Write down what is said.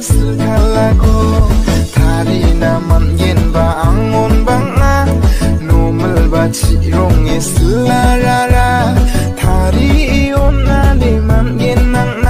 segalako Tari naman yen ba angon bang na Normal ba cirong islam e